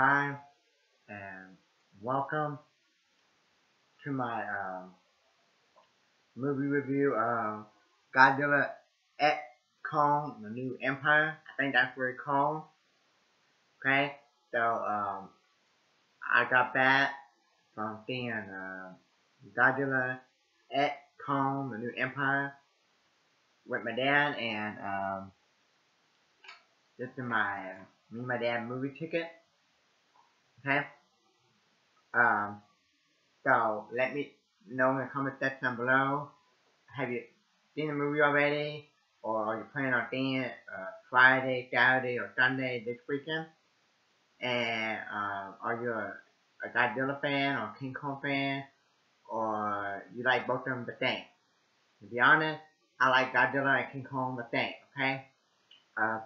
Hi, and welcome to my um, movie review of Godzilla X Kong, the new Empire. I think that's what it's called. Okay, so um, I got back from seeing uh, Godzilla X Kong, the new Empire with my dad, and um, this is my me and my dad movie ticket. Okay. Um. So let me know in the comment section below. Have you seen the movie already, or are you planning on seeing it uh, Friday, Saturday, or Sunday this weekend? And um, are you a, a Godzilla fan or King Kong fan, or you like both of them the same? To be honest, I like Godzilla and King Kong the same. Okay. Uh,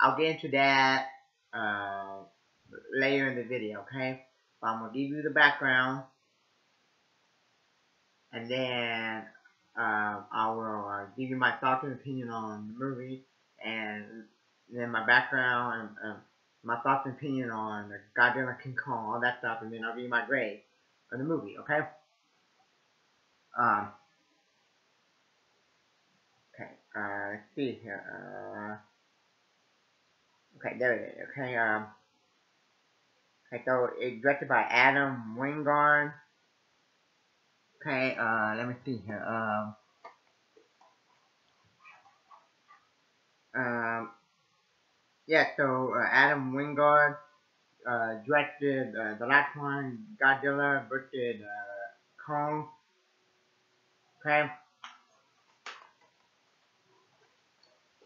I'll get into that uh, later in the video, okay? But I'm gonna give you the background, and then uh, I will uh, give you my thoughts and opinion on the movie, and then my background and uh, my thoughts and opinion on the Godzilla King Kong, all that stuff, and then I'll give you my grade on the movie, okay? Um. Okay. Uh, let's see here. Uh. Okay, there it is. Okay, um. It's directed by Adam Wingard. Okay, uh, let me see here. Um. Um. Yeah, so uh, Adam Wingard uh, directed uh, the last one, Godzilla versus uh, Kong. Okay.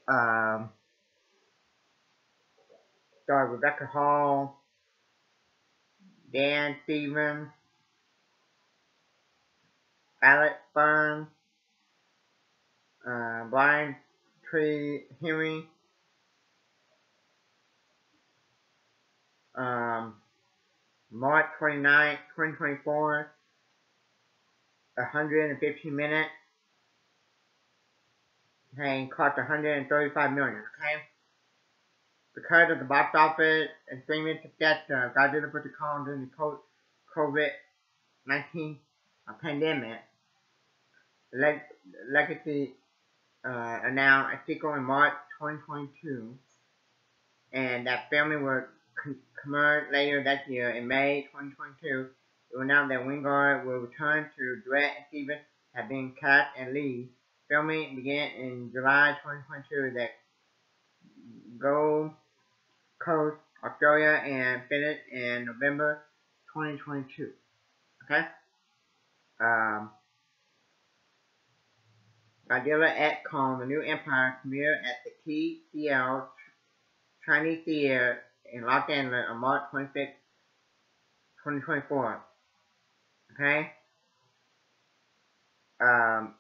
Um starred Rebecca Hall, Dan Stevens, Alex Ferns, uh, Brian Tyree Henry, um, March 29, 2024, 115 minutes, and cost 135 million, okay? Because of the box office and streaming success of Godzilla vs. Kong during the COVID-19 uh, pandemic, Leg Legacy uh, announced a sequel in March 2022, and that filming will commence later that year. In May 2022, it was announced that Wingard will return to direct and Stevens have been cast and lead. Filming began in July 2022 that Gold Coast, Australia, and finished in November 2022. Okay? Um, Godzilla at Kong, The New Empire premiered at the TCL Chinese Theater in Los Angeles on March 26, 2024. Okay? Um,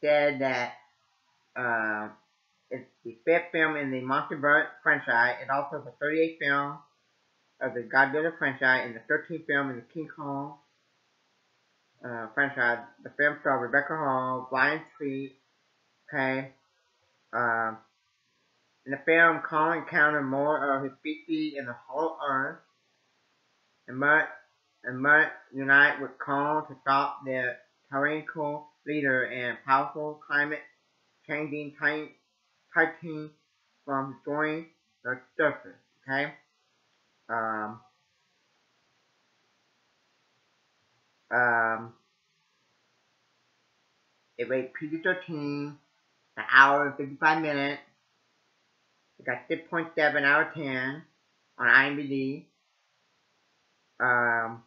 said that, uh, it's the fifth film in the MonsterVerse franchise. It also the 38th film of the Godzilla franchise and the 13th film in the King Kong uh, franchise. The film stars Rebecca Hall, Brian Tweed, okay. Um, in the film, Kong encountered more of his species in the Hollow Earth and must, and must unite with Kong to stop their tyrannical leader and powerful climate changing Titan from destroying the surface. Okay? Um, um, it rated PG-13, an hour and 55 minutes. It got 6.7 out of 10 on IMDb. Um,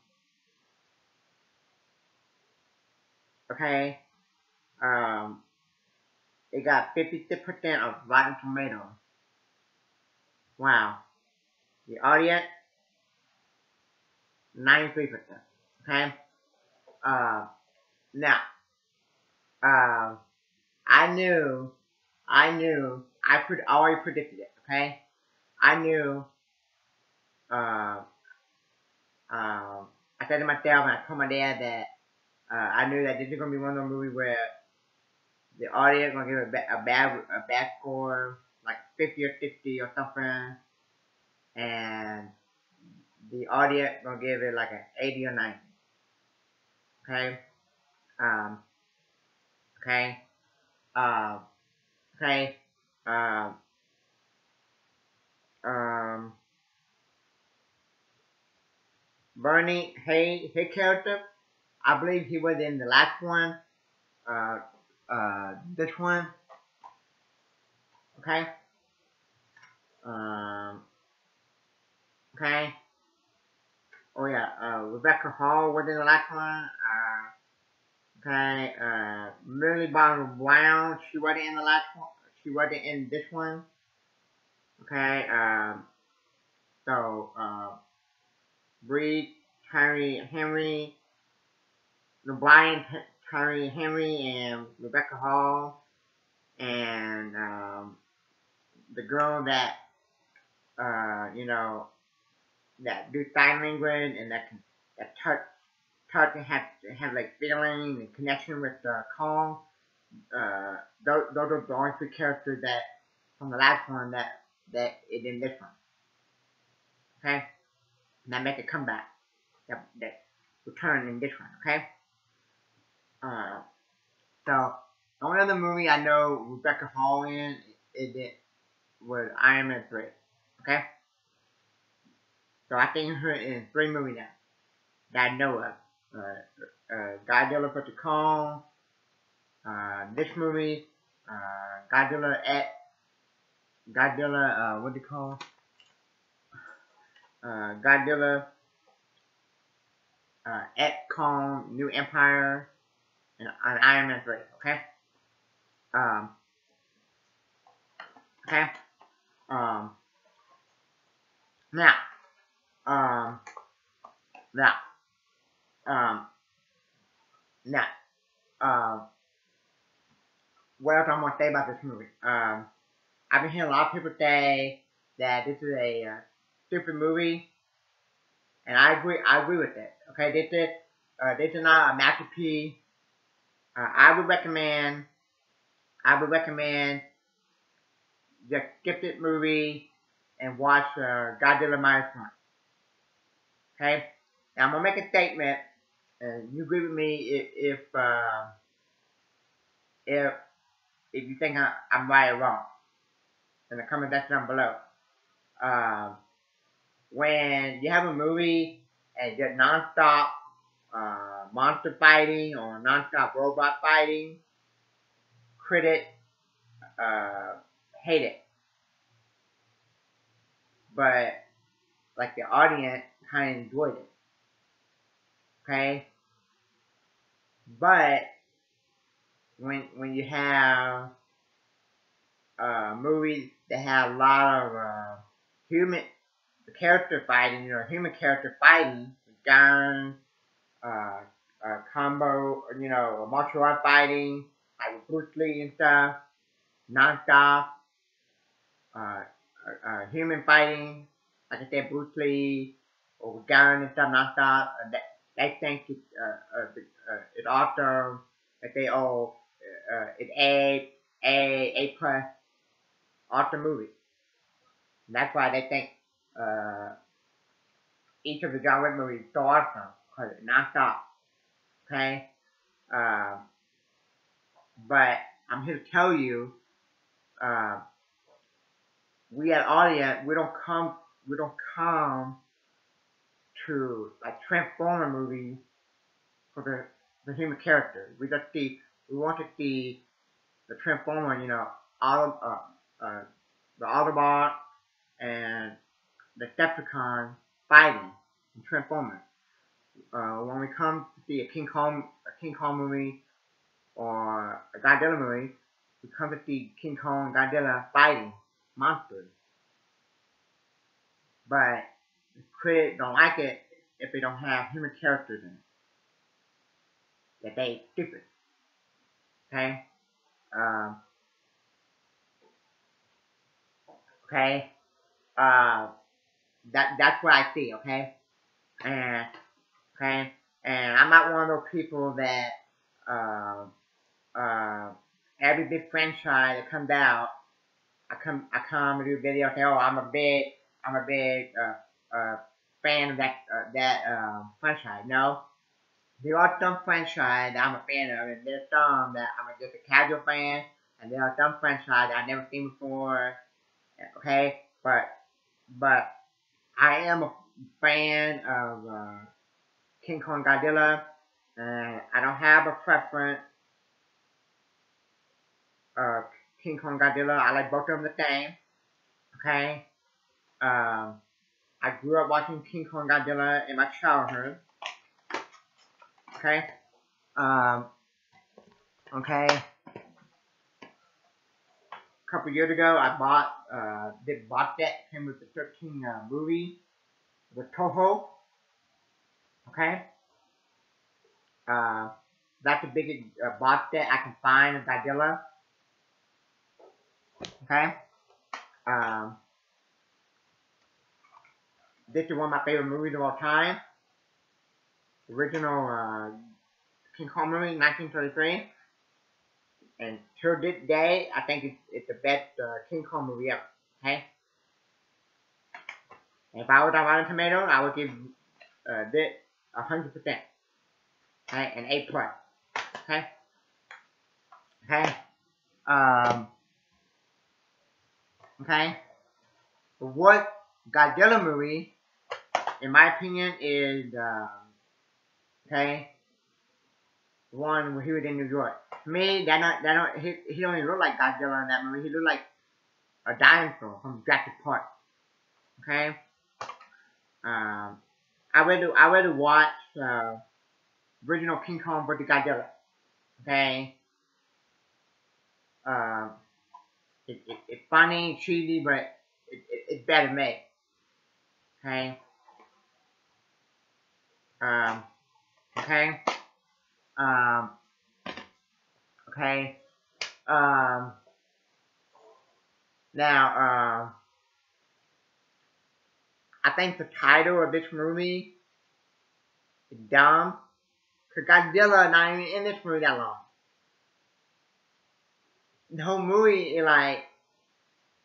okay. Um, it got 56% of Rotten Tomatoes. Wow. The audience, 93%. Okay? Uh, now, uh, I knew, I knew, I pre- already predicted it, okay? I knew, uh, um, I said to myself and I told my dad that, uh, I knew that this is going to be one of those movies where the audience gonna give ba- a bad a bad score, like 50 or 60 or something, and the audience gonna give it like an 80 or 90. Okay? Um, okay? Uh, okay? Uh, um, Bernie, hey, his character, I believe he was in the last one, uh, uh, this one, okay? Um, okay? Oh yeah, uh, Rebecca Hall was in the last one, uh, okay, uh, Millie Bobby Brown, she wasn't in the last one, she wasn't in this one, okay, um, so, uh, Breed, Harry Henry, the Brian Harry Henry, and Rebecca Hall, and um, the girl that, uh, you know, that do sign language and that can that touch touch and have have like feeling and connection with uh, Kong. Uh, those, those are the only three characters that from the last one that that is in this one. Okay that make a comeback that, that return in this one, okay? Uh, so, the only other movie I know Rebecca Hall in is it was Iron Man 3, okay? So I think her in three movies now that I know of. Uh, uh, Godzilla vs. Kong, uh, this movie, uh, Godzilla at Godzilla, uh, what do you call? uh, Godzilla, uh, X Kong, New Empire, an Iron Man 3, okay? Um, okay? Um, now, um, now, um, now, um, what else I'm going to say about this movie? Um, I've been hearing a lot of people say that this is a uh, stupid movie, and I agree. I agree with it. Okay, this is uh, this is not a masterpiece. Uh, I would recommend. I would recommend just skip movie and watch uh, Godzilla minus one. Okay, now I'm gonna make a statement, and you agree with me if if uh, if if you think I, am right or wrong in the comment section down below. Um, when you have a movie and just nonstop uh, monster fighting or nonstop robot fighting, critic uh, hate it. But like the audience kind of enjoyed it. Okay? But when when you have uh, movies that have a lot of uh, human character fighting, know, human character fighting, gun, uh, uh, combo, you know, martial art fighting, like Bruce Lee and stuff, non-stop, uh, uh, human fighting, like I said, Bruce Lee, or gun and stuff, non-stop, uh, that, they think it, uh, uh, it awesome, that they all, uh, uh, it A, A, A plus, awesome movie. And that's why they think uh, each of the John Wick movies so awesome because it non-stop. Okay? Uh, but I'm here to tell you, uh, we at audience, we don't come, we don't come to like Transformer movie for the the human character. We just see, we want to see the Transformer, you know, uh, uh, the Autobot and the Decepticon fighting in Transformers. Uh, when we come to see a King Kong, a King Kong movie or a Godzilla movie, we come to see King Kong Godzilla fighting monsters. But the critics don't like it if they don't have human characters in it. That they stupid. Okay? Um, okay? Uh, that that's what I see, okay? And okay, and I'm not one of those people that uh uh every big franchise that comes out, I come I come and do videos say, oh I'm a big I'm a big uh uh fan of that uh, that uh, franchise. No, there are some franchise that I'm a fan of, and there's some that I'm just a casual fan, and there are some franchise I've never seen before. Okay, but but I am a fan of uh, King Kong Godzilla, and I don't have a preference. Uh, King Kong Godzilla, I like both of them the same. Okay, um, I grew up watching King Kong Godzilla in my childhood. Okay. Um, okay. A couple years ago, I bought uh, this box set came with the 13 uh, movie, the Toho. Okay. Uh, that's the biggest uh, box that I can find of Godzilla. Okay. Um, this is one of my favorite movies of all time original uh, King Kong movie, 1933. And to this day, I think it's, it's the best uh, King Kong movie ever. Okay? If I was on Rotten Tomatoes, I would give uh, this 100%. Okay? An A+. plus. Okay? Okay? Um, okay? What Godzilla movie, in my opinion, is... Um, Okay? One where he was in New York. To me, that not that not he he don't even look like Godzilla in that movie. He looked like a dinosaur from Jurassic Park. Okay? Um I rather I rather watch uh original King Kong vs Godzilla. Okay? Um it, it, it's funny, cheesy, but it, it, it's better made. Okay? Um Okay. Um. Okay. Um. Now, um. I think the title of this movie is dumb. Cause Godzilla not even in this movie that long. The whole movie is like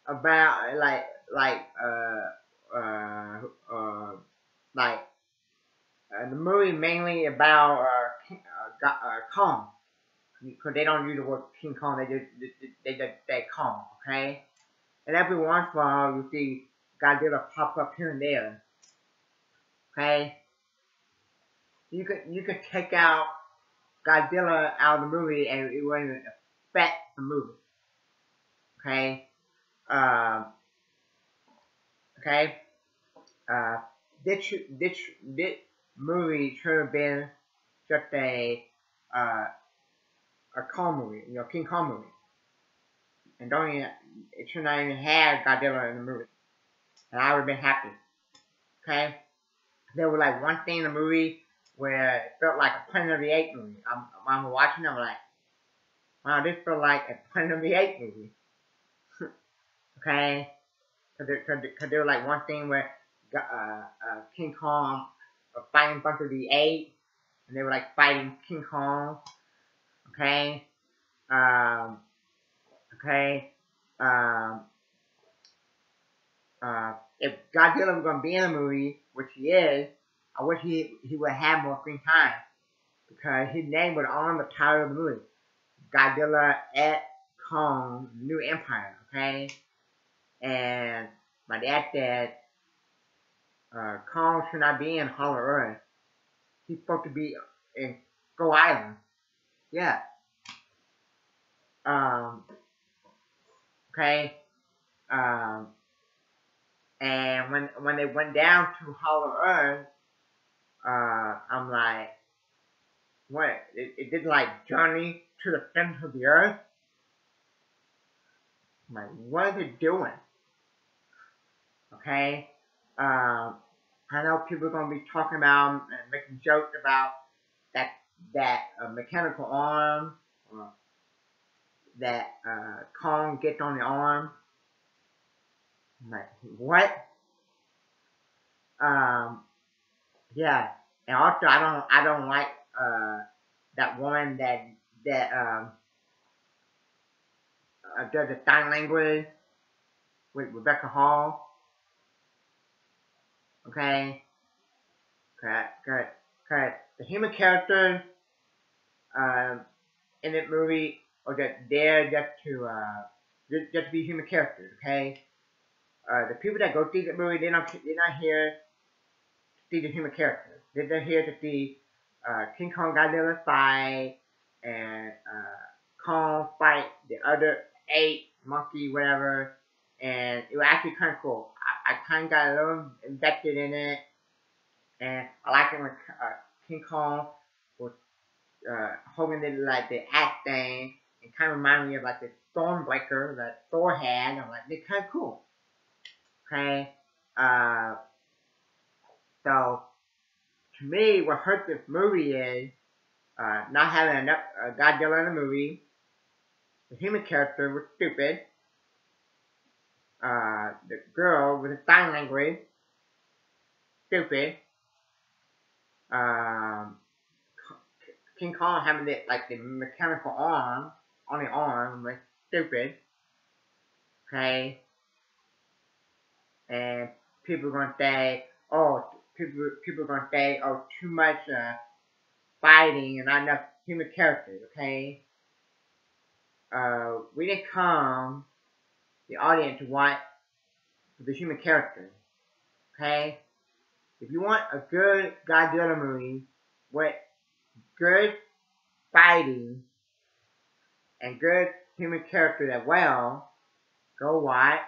about like like uh uh uh like uh, the movie mainly about uh, uh, uh, Kong. Because they don't use the word King Kong, they just they, they, they Kong, okay? And every once in a while you see Godzilla pop up here and there. Okay? You could you could take out Godzilla out of the movie and it wouldn't affect the movie. Okay? Um, okay? Uh, this, this, this, movie should have been just a uh, a Kong movie, you know, King Kong movie. And don't even, it should not even have Godzilla in the movie. And I would have been happy. Okay? There was like one thing in the movie where it felt like a Planet of the Apes movie. I'm, I'm watching it, I'm like, wow, this felt like a Planet of the Apes movie. okay? Because there, cause, cause there was like one thing where uh, uh, King Kong was fighting a bunch of the apes, and they were like fighting King Kong. Okay, um, okay, um, uh, if Godzilla was gonna be in a movie, which he is, I wish he he would have more screen time because his name was on the title of the movie, Godzilla at Kong New Empire. Okay, and my dad said uh, Kong should not be in Hollow Earth. He's supposed to be in Skull Island. Yeah. Um. Okay. Um. And when when they went down to Hollow Earth, uh, I'm like, what? It, it did like journey to the center of the earth. I'm like, what is it doing? Okay. Um, I know people are going to be talking about and making jokes about that that uh, mechanical arm uh, that uh, Kong gets on the arm. Like, what? Um, yeah, and also I don't I don't like uh, that woman that that um, uh, does the sign language with Rebecca Hall. Okay? Cause, cause, cause the human characters um, in that movie are just there just to uh, just, just to be human characters. Okay. Uh, the people that go see the movie, they're not they're not here to see the human characters. They're, they're here to see uh, King Kong Godzilla fight and uh, Kong fight the other ape, monkey whatever, and it was actually kind of cool. I, I kind of got a little invested in it, and I like it when uh, King Kong was uh, holding it like the axe thing. It kind of reminded me of like the Stormbreaker that Thor had. I'm like, they're kind of cool. Okay, uh, so to me, what hurt this movie is uh, not having enough uh, Godzilla in the movie. The human character was stupid. Uh, the girl with the sign language, stupid. Um, King Kong having the, like the mechanical arm on the arm, like stupid. Okay. And people are gonna say, oh, people people are gonna say, oh, too much uh, fighting and not enough human characters. Okay. Uh, we didn't come the audience to watch the human characters. Okay. If you want a good Godzilla movie with good fighting and good human characters as well, go watch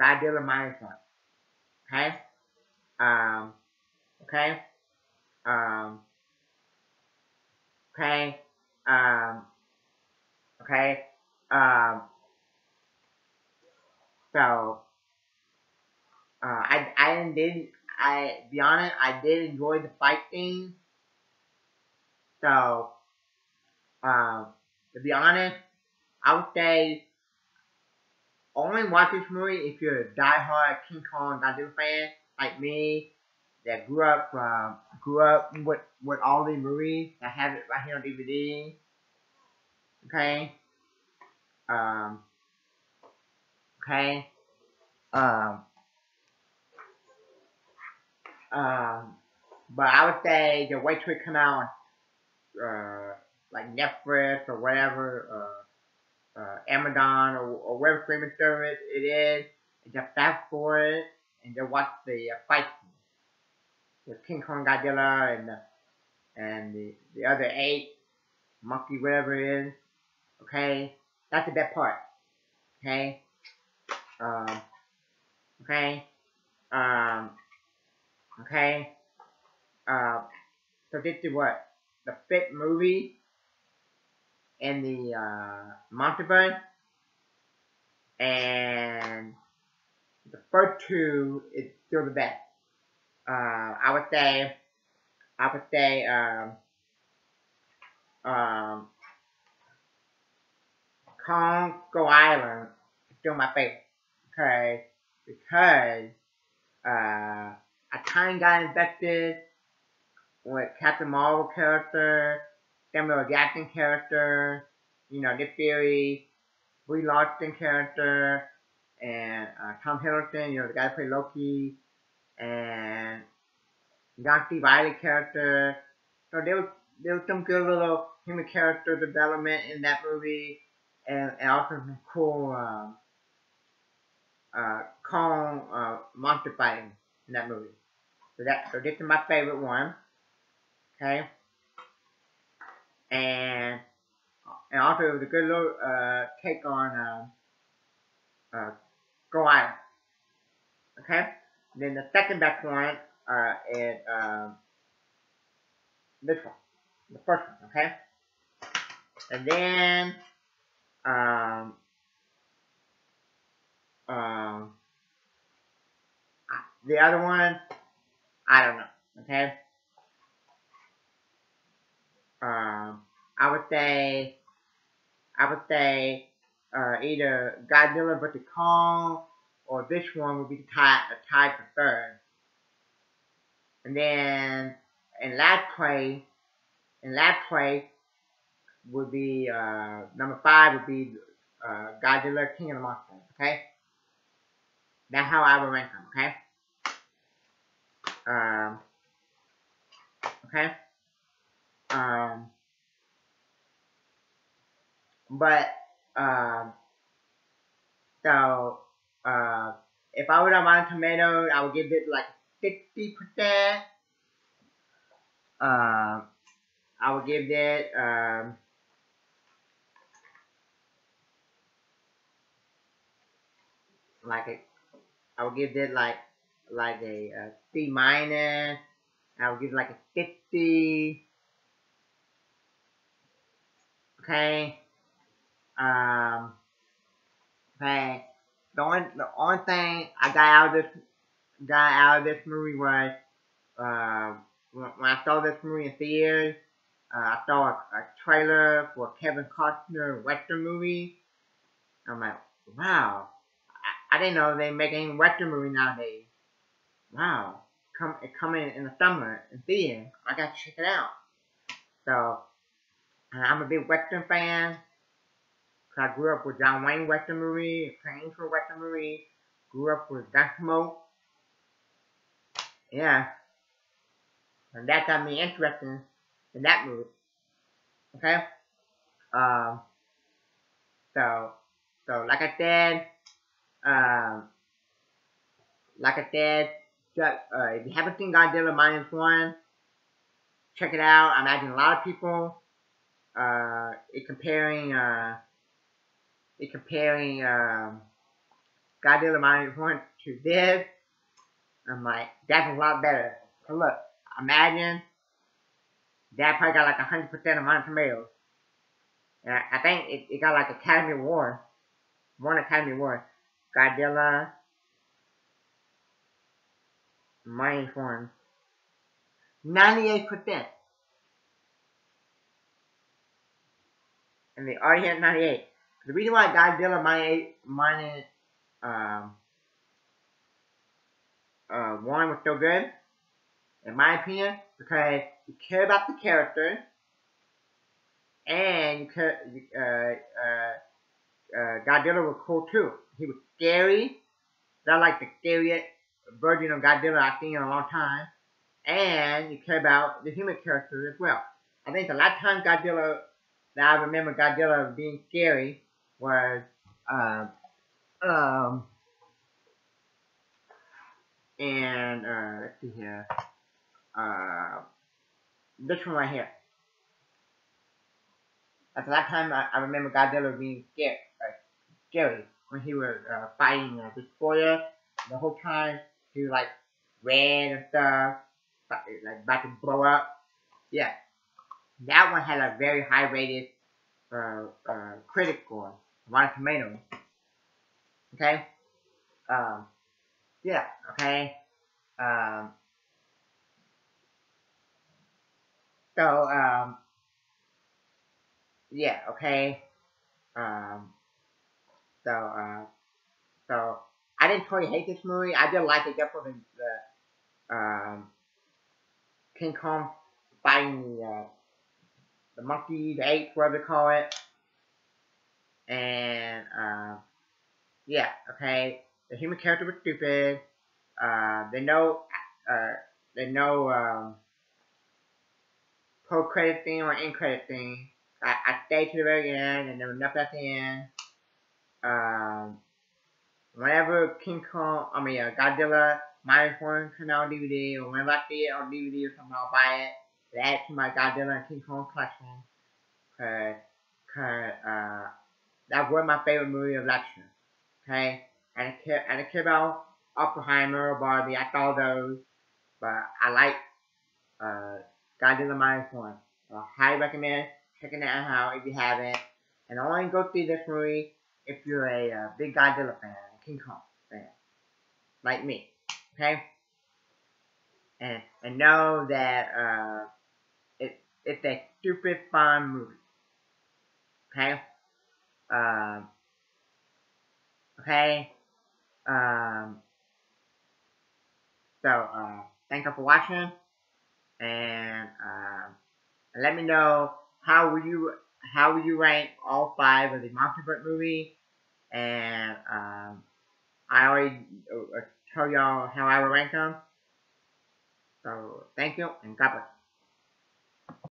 Godzilla Minus One. Okay? Um, okay? Um, okay? Um, okay? Um, so, uh, I, I did, I, be honest, I did enjoy the fight scene. So, um, to be honest, I would say only watch this movie if you're a diehard King Kong Godzilla fan like me that grew up uh, grew up with with all these movies. I have it right here on DVD. Okay. Um. Okay. Um. Um. But I would say the till it come out uh, like Netflix or whatever, uh, uh, Amazon or, or whatever streaming service it is, and just fast forward and just watch the uh, fight with King Kong Godzilla and the, and the, the other eight monkey whatever it is. Okay, that's the best part. Okay, um, okay, um, okay. Uh, so this is what the fifth movie in the uh, multiverse, and the first two is still the best. Uh, I would say, I would say, um, um, Skull Island is still my favorite. Okay, because uh, kind of got invested with Captain Marvel character, Samuel Jackson character, you know, Nick Fury, Brie Larson character, and uh, Tom Hiddleston, you know, the guy who played Loki, and John C. Character. So there was there was some good little human character development in that movie, and, and also some cool um, uh, Kong uh, monster fighting in that movie. So that so this is my favorite one. Okay. And and also it was a good little uh, take on uh, uh, Go Island. Okay. And then the second best one uh, is uh, this one, the first one. Okay. And then um, um, the other one, I don't know. Okay. Um, I would say, I would say, uh, either Godzilla vs. Kong or this one would be tied, tied for third. And then in last place, in last place would be uh, number five would be uh, Godzilla King of the Monsters. Okay, that's how I would rank them. Okay. Um. Okay? Um, but, um, so, uh, if I would have Rotten Tomatoes, I would give it like 50%. Um, I would give it, um, like a, I would give it like, like a, a C minus. I would give it like a 50. Okay. Um, okay. The only, the only thing I got out of this, got out of this movie was, uh, when, I saw this movie in theaters, uh, I saw a, a trailer for Kevin Costner Western movie. I'm like, wow. I, I didn't know they make any Western movie nowadays. Wow. Come, it coming in the summer in theater. I gotta check it out. So, I'm a big Western fan. Cause I grew up with John Wayne Western movie, Playing for Western movie. Grew up with Gunsmoke. Yeah. And that got me interested in that movie. Okay? Um, so, so like I said, um, like I said, just, uh, if you haven't seen Godzilla Minus One, check it out. I imagine a lot of people, uh, it comparing uh, it comparing um, Godzilla Minus One to this. I'm like, that's a lot better. But look, imagine that probably got like 100% of Rotten Tomatoes. And I, I think it, it, got like Academy Award. One Academy Award. Godzilla Minus One. 98%. And they already had ninety-eight. The reason why Godzilla minus minus um uh one was so good, in my opinion, because you care about the character, and you care, uh, uh, uh, Godzilla was cool too. He was scary. That like the scariest version of Godzilla I've seen in a long time. And you care about the human character as well. I think the last time Godzilla that I remember Godzilla being scary was um um and uh let's see here. Uh this one right here. At that time, I, I remember Godzilla being scared, uh, scary when he was uh, fighting uh, Destoroyah. The whole time he was like red and stuff, like about to blow up. Yeah, that one had a very high rated uh, uh, critic score, Rotten Tomatoes. Okay, um, yeah, okay, um. So, um, yeah, okay. Um, so, uh, so, I didn't totally hate this movie. I did like it just for the, the um, King Kong fighting the, uh, the monkey, the ape, whatever you call it. And, uh, yeah, okay. The human character was stupid. Uh, they know, uh, they know, um, post credit thing or end credit thing. I, I stayed to the very end and there was nothing at the end. Um, whenever King Kong, I mean uh, Godzilla minus one come out on DVD or whenever I see it on DVD or something, I'll buy it. It to my Godzilla and King Kong collection. Cause, cause uh, that was my favorite movie of last year. Okay, and I care, and I care about Oppenheimer, Barbie. I saw those, but I like uh Godzilla minus one. I highly recommend checking that out if you haven't. And only go see this movie if you're a uh, big Godzilla fan, King Kong fan, like me. Okay? And and know that uh, it's a stupid fun movie. Okay? Um. Okay. Um. So uh, thank you for watching and um, let me know how will you how will you rank all five of the MonsterVerse movie, and um, I already uh, told y'all how I would rank them. So thank you and God bless.